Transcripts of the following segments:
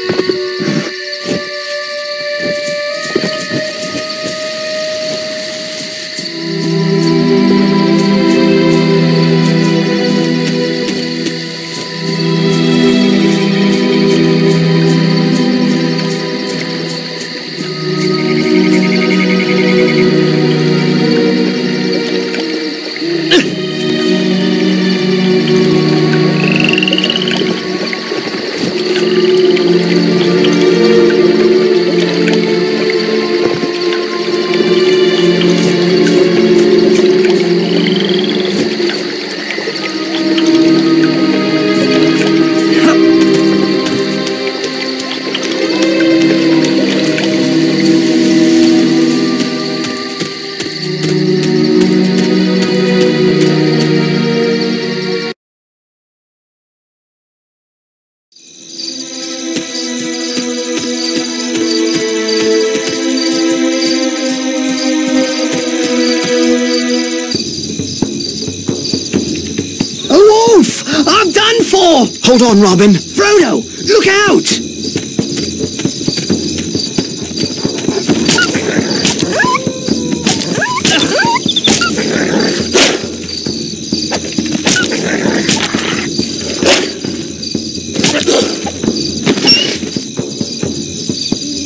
you Hold on, Robin. Frodo, look out!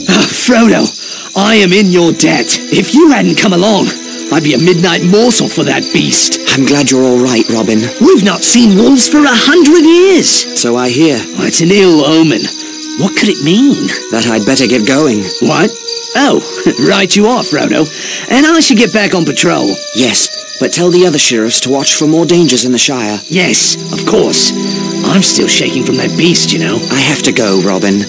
Ah, Frodo, I am in your debt. If you hadn't come along, I'd be a midnight morsel for that beast. I'm glad you're all right, Robin. We've not seen wolves for a hundred years. So I hear Oh, it's an ill omen. What could it mean? that I'd better get going. What? Oh, right you are, Frodo. And I should get back on patrol. Yes, but tell the other sheriffs to watch for more dangers in the Shire. Yes, of course. I'm still shaking from that beast, you know. I have to go, Robin.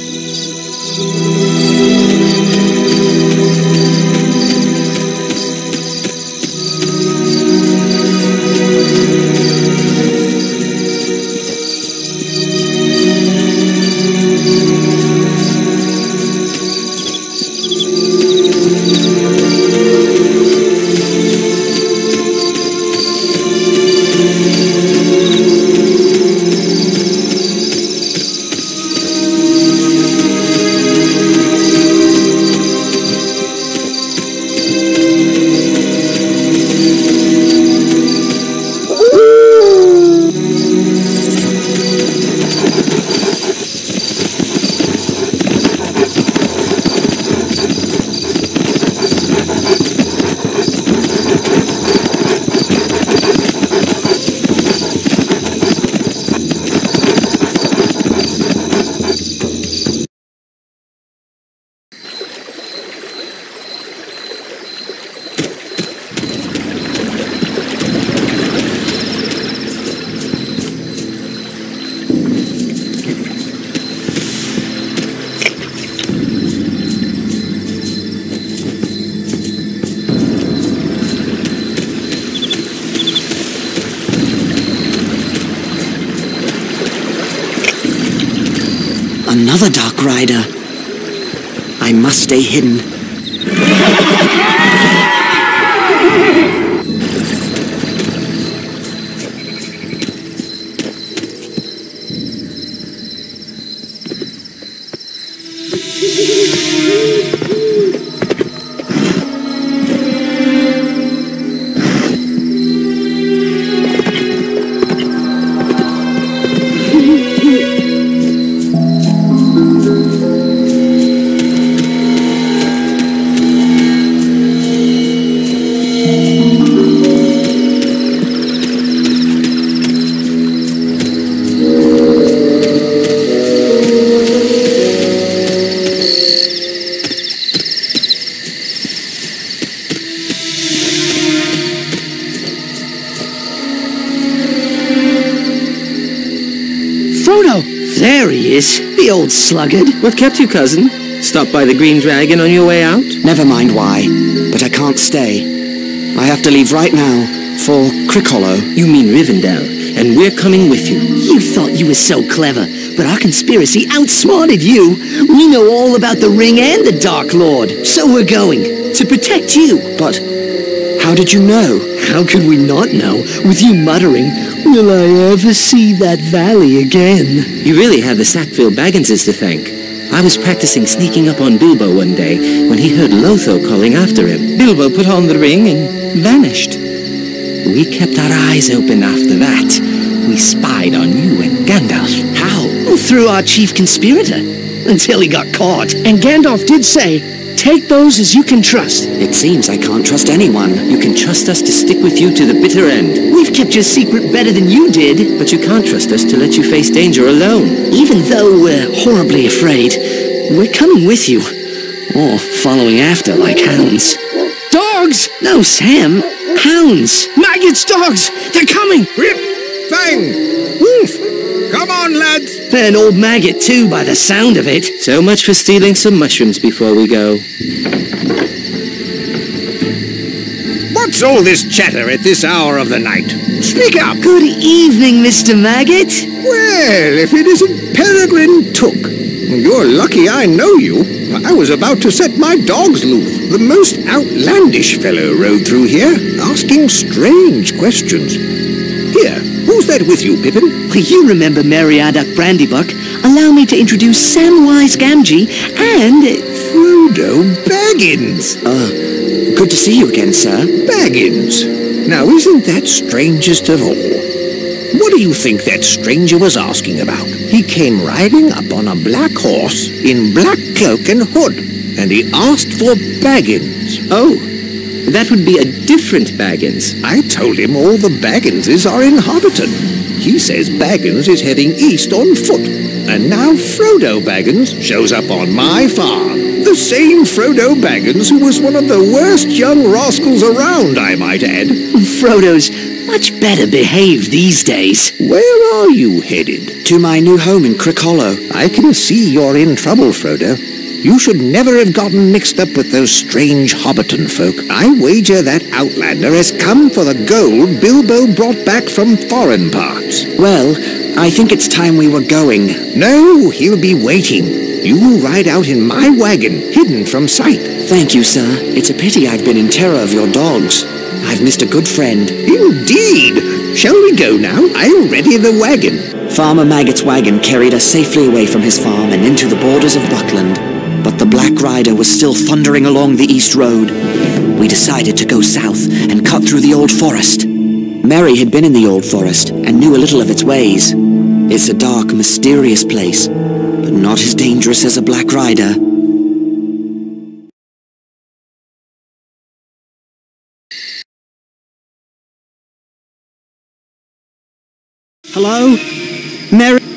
Hidden. Old sluggard. What kept you, cousin? Stop by the Green Dragon on your way out? Never mind why, but I can't stay. I have to leave right now for Crickhollow. You mean Rivendell, and we're coming with you. You thought you were so clever, but our conspiracy outsmarted you. We know all about the ring and the Dark Lord, so we're going to protect you. But how did you know? How could we not know, with you muttering, Will I ever see that valley again? You really have the Sackville Bagginses to thank. I was practicing sneaking up on Bilbo one day when he heard Lotho calling after him. Bilbo put on the ring and vanished. We kept our eyes open after that. We spied on you and Gandalf. How? Well, through our chief conspirator. Until he got caught. And Gandalf did say, take those as you can trust. It seems I can't trust anyone. You can trust us to stick with you to the bitter end. We've kept your secret better than you did. But you can't trust us to let you face danger alone. Even though we're horribly afraid, we're coming with you. Or following after like hounds. Dogs! No, Sam. Hounds. Maggot's dogs! They're coming! Rip! Fang! Wolf! Come on, lads! They're An old maggot, too, by the sound of it. So much for stealing some mushrooms before we go. What's all this chatter at this hour of the night? Speak up! Good evening, Mr. Maggot. Well, if it isn't Peregrine Took. You're lucky I know you. I was about to set my dogs loose. The most outlandish fellow rode through here, asking strange questions. Here, who's that with you, Pippin? You remember Merry Meriadoc Brandybuck. Allow me to introduce Samwise Gamgee and... Frodo Baggins. Uh, good to see you again, sir. Baggins. Now, isn't that strangest of all? What do you think that stranger was asking about? He came riding up on a black horse in black cloak and hood, and he asked for Baggins. Oh, that would be a different Baggins. I told him all the Bagginses are in Hobbiton. He says Baggins is heading east on foot, and now Frodo Baggins shows up on my farm. The same Frodo Baggins who was one of the worst young rascals around, I might add. Frodo's much better behaved these days. Where are you headed? To my new home in Crick Hollow. I can see you're in trouble, Frodo. You should never have gotten mixed up with those strange Hobbiton folk. I wager that Outlander has come for the gold Bilbo brought back from foreign parts. Well, I think it's time we were going. No, he'll be waiting. You will ride out in my wagon, hidden from sight. Thank you, sir. It's a pity I've been in terror of your dogs. I've missed a good friend. Indeed. Shall we go now? I'll ready the wagon. Farmer Maggot's wagon carried us safely away from his farm and into the borders of Buckland. But the Black Rider was still thundering along the East Road. We decided to go south and cut through the Old Forest. Merry had been in the Old Forest and knew a little of its ways. It's a dark, mysterious place, but not as dangerous as a Black Rider. Hello? Merry?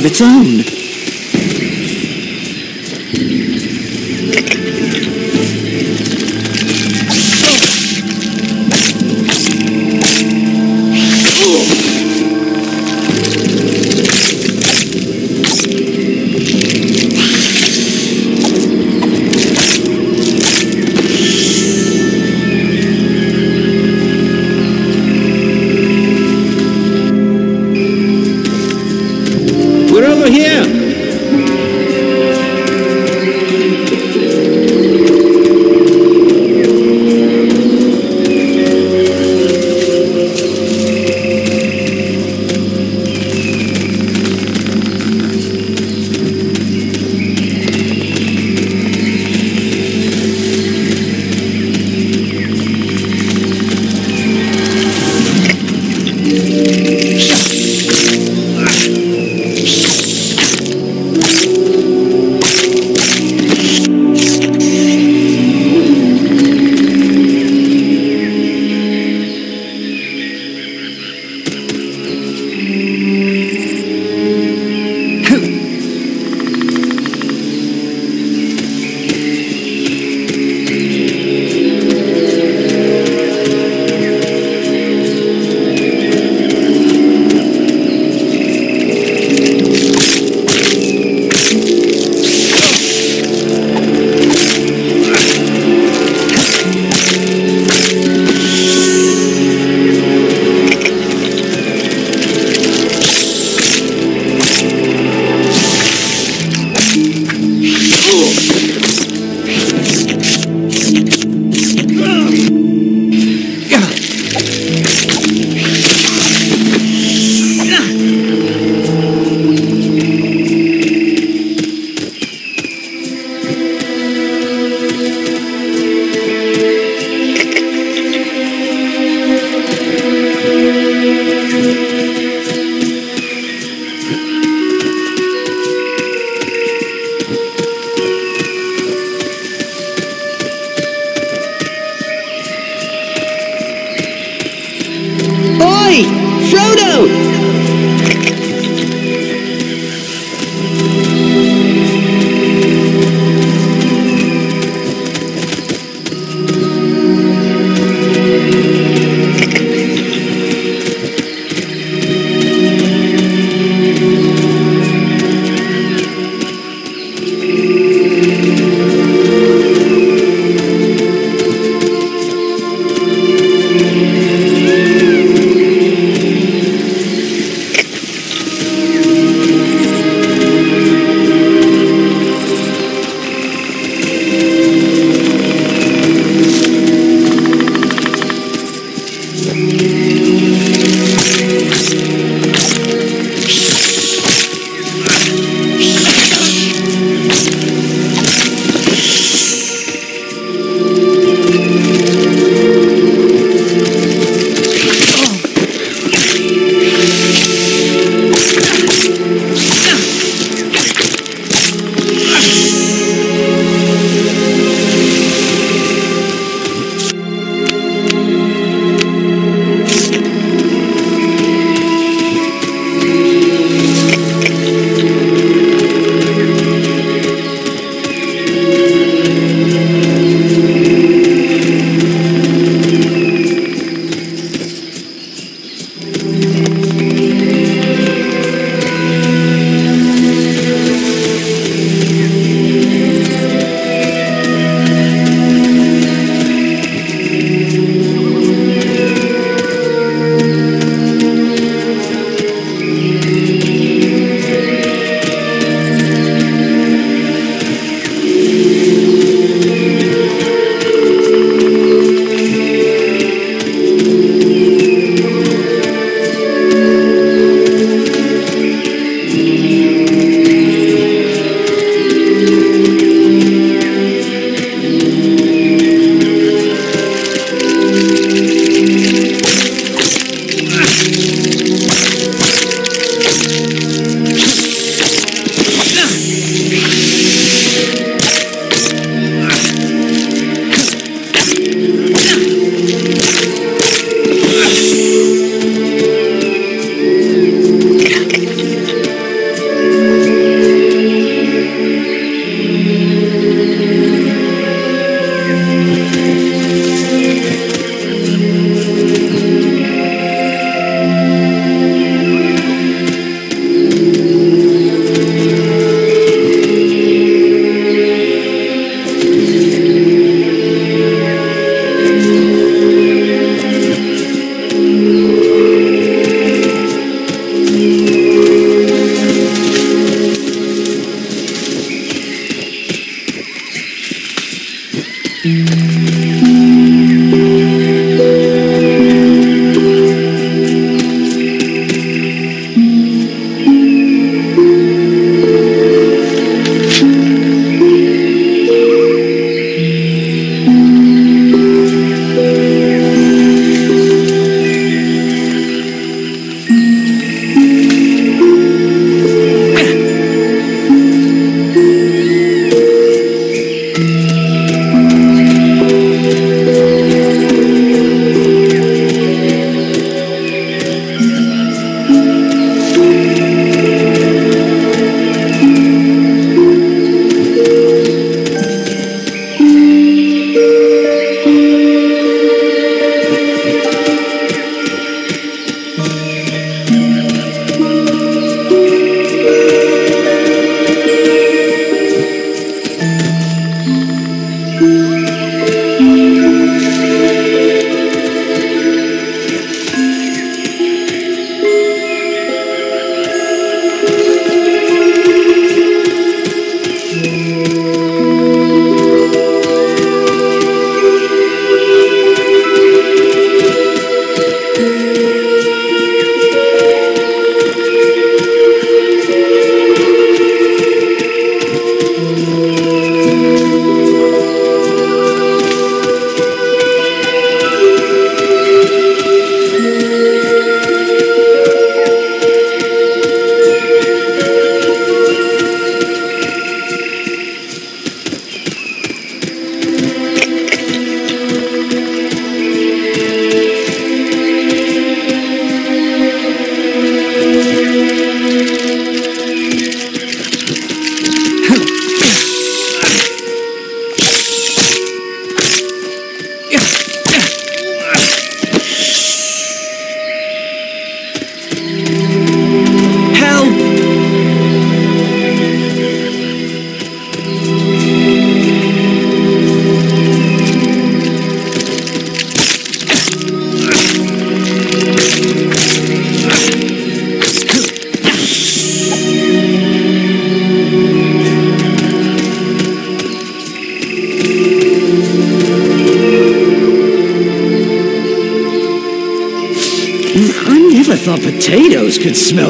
Of its own.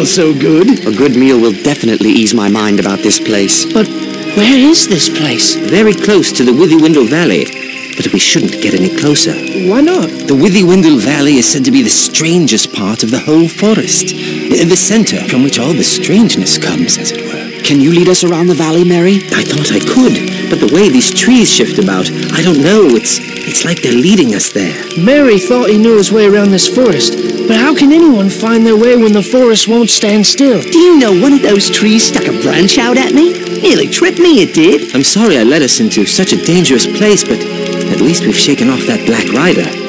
Smell so good. A good meal will definitely ease my mind about this place. But where is this place? Very close to the Withywindle Valley, but we shouldn't get any closer. Why not? The Withywindle Valley is said to be the strangest part of the whole forest. The center from which all the strangeness comes, as it were. Can you lead us around the valley, Merry? I thought I could, but the way these trees shift about, I don't know. It's it's like they're leading us there. Merry thought he knew his way around this forest, but how can anyone find their way when the forest won't stand still? Do you know one of those trees stuck a branch out at me? Nearly tripped me, it did. I'm sorry I led us into such a dangerous place, but at least we've shaken off that black rider.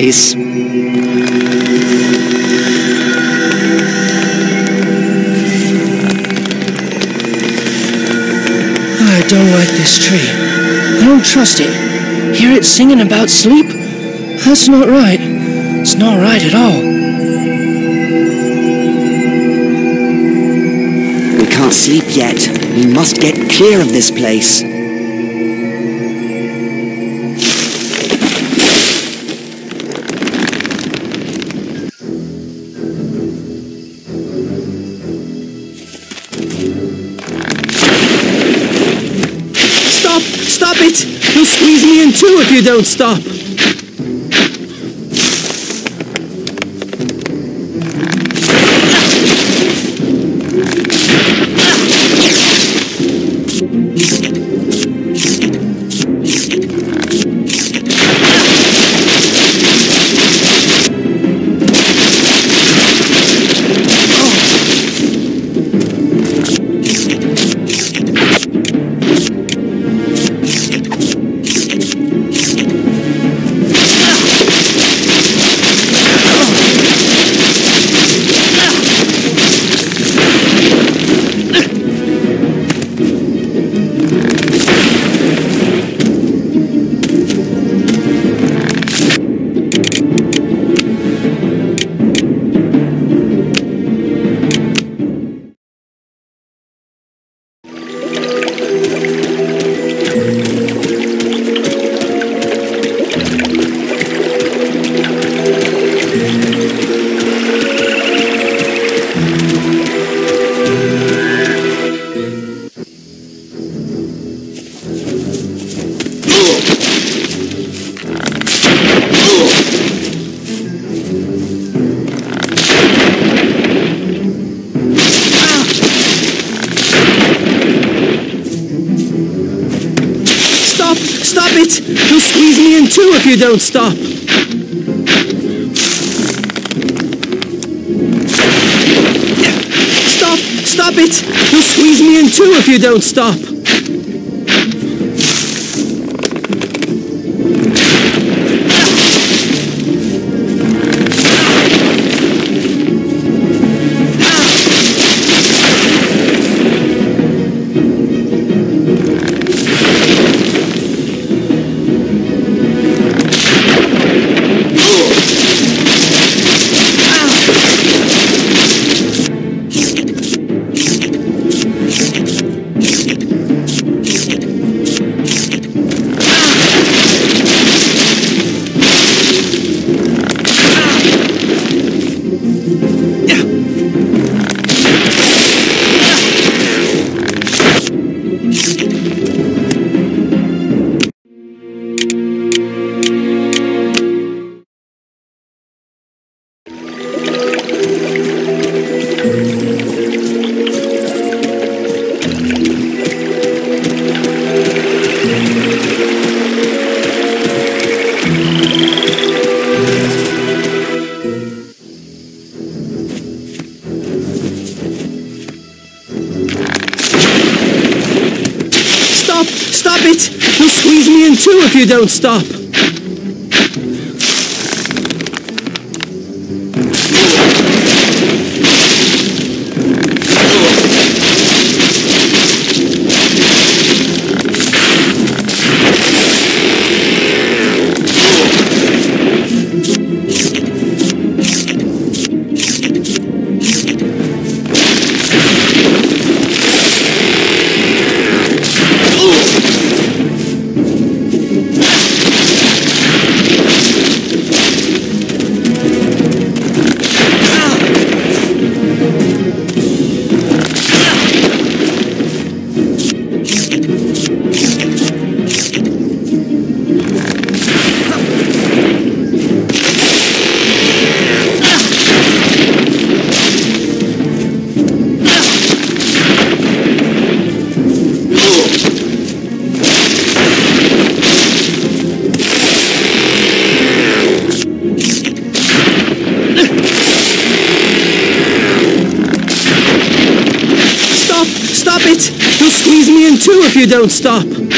I don't like this tree. I don't trust it. Hear it singing about sleep? That's not right. It's not right at all. We can't sleep yet. We must get clear of this place. Don't stop. Stop. Stop! Stop it! You'll squeeze me in too if you don't stop. You don't stop. Don't stop.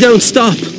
Don't stop.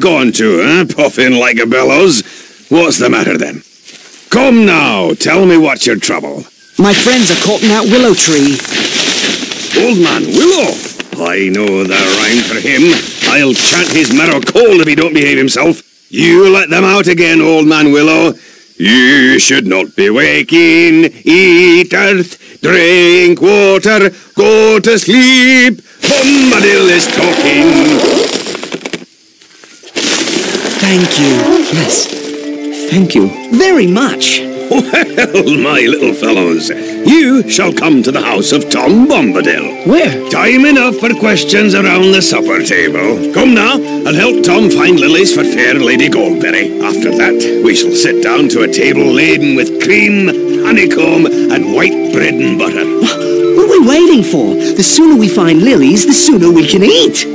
Where be you a going to, eh? Puffing like a bellows. What's the matter then? Come now, tell me what's your trouble. My friends are caught in that willow tree. Old man Willow. I know the rhyme for him. I'll chant his marrow cold if he don't behave himself. You let them out again, old man Willow. You should not be waking. Eat earth, drink water, go to sleep. Bombadil is talking. Thank you. Yes. Thank you. Very much. Well, my little fellows, you shall come to the house of Tom Bombadil. Where? Time enough for questions around the supper table. Come now, and help Tom find lilies for fair Lady Goldberry. After that, we shall sit down to a table laden with cream, honeycomb and white bread and butter. What are we waiting for? The sooner we find lilies, the sooner we can eat.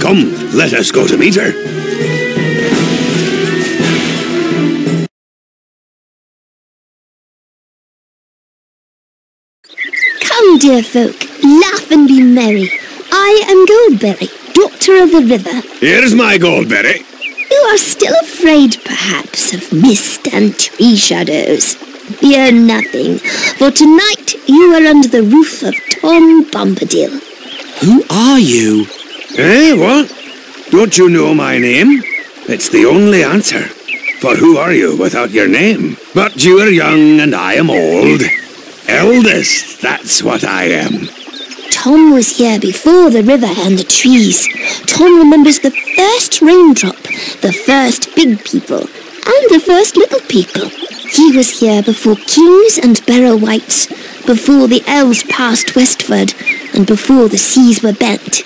Come, let us go to meet her. Come, dear folk, laugh and be merry. I am Goldberry, Doctor of the River. Here's my goldberry. You are still afraid, perhaps, of mist and tree shadows. Fear nothing, for tonight you are under the roof of Tom Bombadil. Who are you? Eh, what? Don't you know my name? It's the only answer. For who are you without your name? But you are young and I am old. Eldest, that's what I am. Tom was here before the river and the trees. Tom remembers the first raindrop, the first big people, and the first little people. He was here before kings and barrow wights, before the elves passed westward, and before the seas were bent.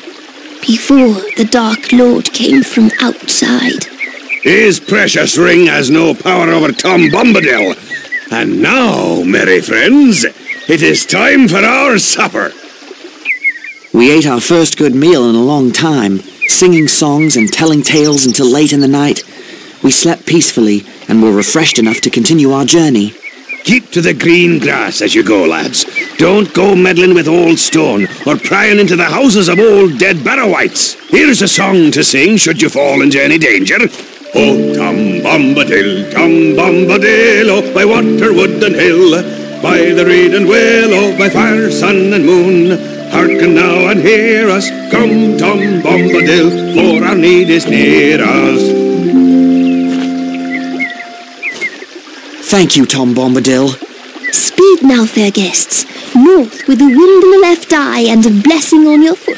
Before the Dark Lord came from outside. His precious ring has no power over Tom Bombadil. And now, merry friends, it is time for our supper. We ate our first good meal in a long time, singing songs and telling tales until late in the night. We slept peacefully and were refreshed enough to continue our journey. Keep to the green grass as you go, lads. Don't go meddling with old stone or prying into the houses of old dead Barrow-wights. Here's a song to sing should you fall into any danger. Oh, Tom Bombadil, Tom Bombadil, oh, by water, wood and hill, by the reed and willow, oh, by fire, sun and moon. Hearken now and hear us, come Tom Bombadil, for our need is near us. Thank you, Tom Bombadil. Speed now, fair guests, north with the wind in the left eye and a blessing on your foot.